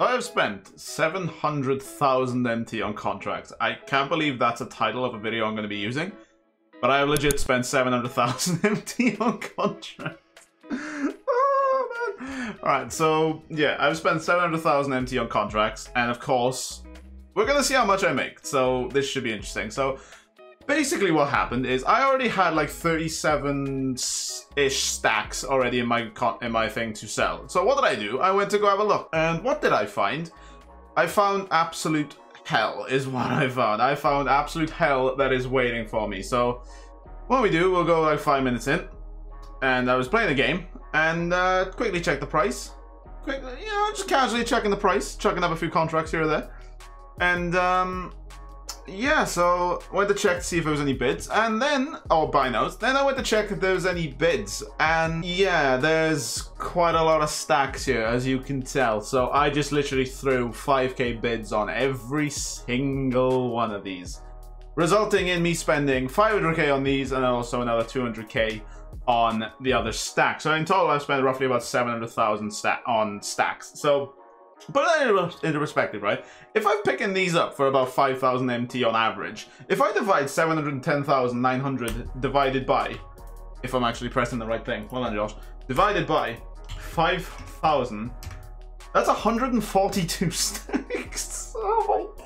I've spent 700,000 MT on contracts. I can't believe that's a title of a video I'm going to be using. But I have legit spent 700,000 MT on contracts. oh, man. Alright, so yeah, I've spent 700,000 MT on contracts. And of course, we're going to see how much I make. So this should be interesting. So basically what happened is I already had like 37-ish stacks already in my in my thing to sell. So what did I do? I went to go have a look. And what did I find? I found absolute hell is what I found. I found absolute hell that is waiting for me. So what we do, we'll go like five minutes in. And I was playing the game and uh, quickly check the price. Quickly, you know, just casually checking the price, checking up a few contracts here or there. And um, yeah, so I went to check to see if there was any bids, and then, oh, buy notes. Then I went to check if there was any bids, and yeah, there's quite a lot of stacks here, as you can tell. So I just literally threw 5k bids on every single one of these, resulting in me spending 500k on these, and also another 200k on the other stack. So in total, I've spent roughly about 700,000 sta on stacks. So Put that into perspective, right? If I'm picking these up for about 5,000 MT on average, if I divide 710,900 divided by, if I'm actually pressing the right thing, well done Josh, divided by 5,000, that's 142 stacks. Oh my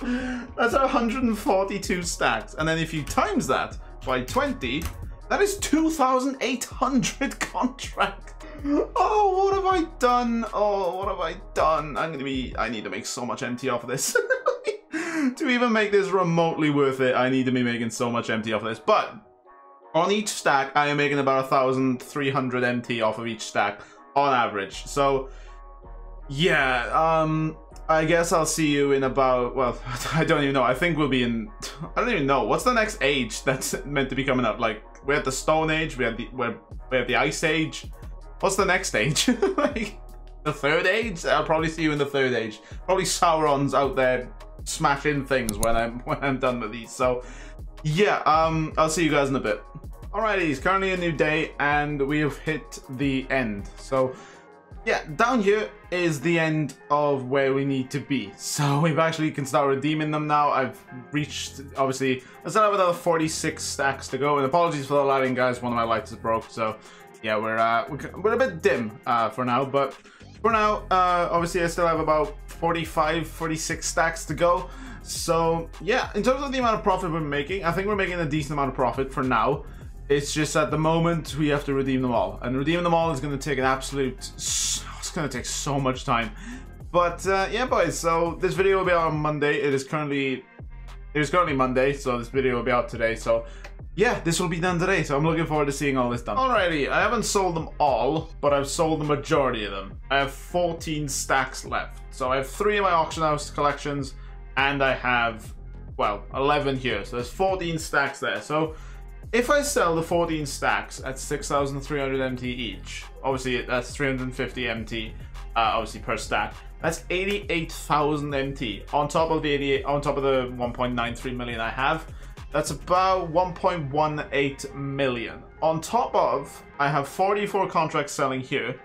god. That's 142 stacks. And then if you times that by 20, that is 2,800 contracts. Oh, what have I done? Oh, what have I done? I'm gonna be... I need to make so much MT off of this. to even make this remotely worth it, I need to be making so much MT off of this. But on each stack, I am making about 1,300 MT off of each stack on average. So, yeah, um, I guess I'll see you in about, well, I don't even know. I think we'll be in, I don't even know. What's the next age that's meant to be coming up? Like, we're at the Stone Age, we have the, we're, we have the Ice Age. What's the next age? like, the third age? I'll probably see you in the third age. Probably Sauron's out there smashing things when I'm when I'm done with these. So yeah, um, I'll see you guys in a bit. Alrighty, it's currently a new day and we have hit the end. So yeah, down here is the end of where we need to be. So we've actually can start redeeming them now. I've reached, obviously, I still have another 46 stacks to go. And apologies for the lighting, guys. One of my lights is broke, so yeah, we're uh, we're a bit dim uh, for now, but for now, uh, obviously I still have about 45, 46 stacks to go. So yeah, in terms of the amount of profit we're making, I think we're making a decent amount of profit for now. It's just at the moment we have to redeem them all, and redeeming them all is going to take an absolute. It's going to take so much time. But uh, yeah, boys. So this video will be out on Monday. It is currently it is currently Monday, so this video will be out today. So yeah, this will be done today, so I'm looking forward to seeing all this done. Alrighty, I haven't sold them all, but I've sold the majority of them. I have 14 stacks left. So I have three in my auction house collections, and I have, well, 11 here. So there's 14 stacks there. So if I sell the 14 stacks at 6,300 MT each, obviously that's 350 MT, uh, obviously per stack. That's 88,000 MT on top of the 88, on top of the 1.93 million I have. That's about 1.18 million. On top of, I have 44 contracts selling here.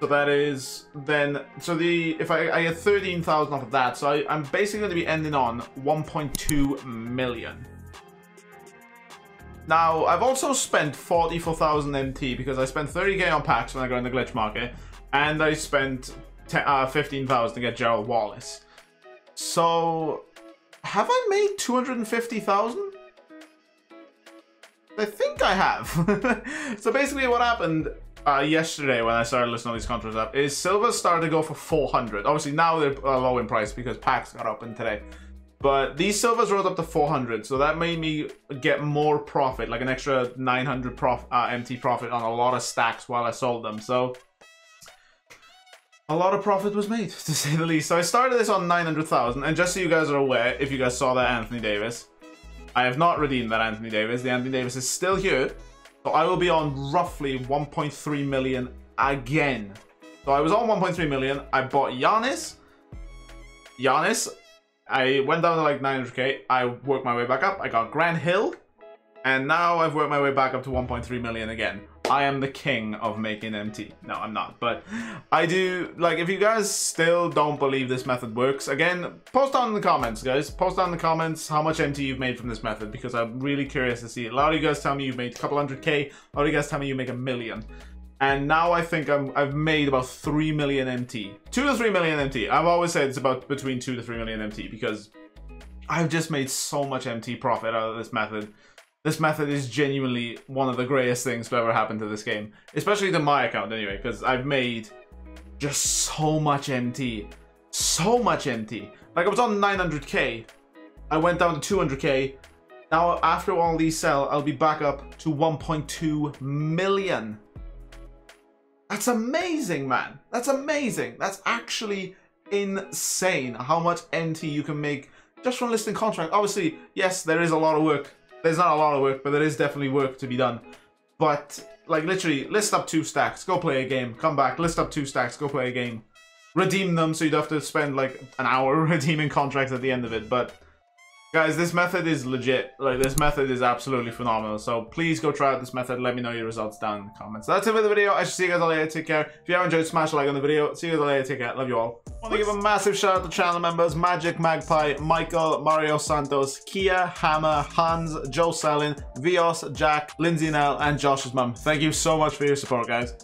So that is then, so the, if I, I get 13,000 off of that, so I, I'm basically going to be ending on 1.2 million. Now, I've also spent 44,000 MT because I spent 30k on packs when I got in the glitch market, and I spent uh, 15,000 to get Gerald Wallace. So, have I made 250,000? I think I have. so basically what happened uh, yesterday when I started listening to these contracts up is silver started to go for 400. Obviously now they're low in price because packs got open today. But these silvers rose up to 400, so that made me get more profit, like an extra 900 prof uh, MT profit on a lot of stacks while I sold them. So a lot of profit was made, to say the least. So I started this on 900,000, and just so you guys are aware, if you guys saw that Anthony Davis, I have not redeemed that Anthony Davis. The Anthony Davis is still here, so I will be on roughly 1.3 million again. So I was on 1.3 million. I bought Giannis. Giannis. I went down to like 900k. I worked my way back up. I got Grant Hill. And now I've worked my way back up to 1.3 million again. I am the king of making MT. No, I'm not. But I do, like, if you guys still don't believe this method works, again, post down in the comments, guys. Post down in the comments how much MT you've made from this method because I'm really curious to see. A lot of you guys tell me you've made a couple hundred K. A lot of you guys tell me you make a million. And now I think I'm, I've made about 3 million MT. 2 to 3 million MT. I've always said it's about between 2 to 3 million MT because I've just made so much MT profit out of this method. This method is genuinely one of the greatest things to ever happen to this game. Especially to my account anyway, because I've made just so much MT. So much MT. Like I was on 900k, I went down to 200k. Now after all these sell, I'll be back up to 1.2 million. That's amazing, man. That's amazing. That's actually insane how much MT you can make just from listing contract. Obviously, yes, there is a lot of work there's not a lot of work, but there is definitely work to be done. But, like, literally, list up two stacks, go play a game, come back, list up two stacks, go play a game. Redeem them so you'd have to spend, like, an hour redeeming contracts at the end of it, but Guys, this method is legit. Like, this method is absolutely phenomenal. So please go try out this method. Let me know your results down in the comments. That's it for the video. I should see you guys all later. Take care. If you have enjoyed, smash a like on the video. See you guys all later. Take care. Love you all. I want to give a massive shout out to channel members Magic Magpie, Michael, Mario Santos, Kia, Hammer, Hans, Joe Selin, Vios, Jack, Lindsay Knell, and Josh's mum. Thank you so much for your support, guys.